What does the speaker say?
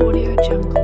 Audio Jungle.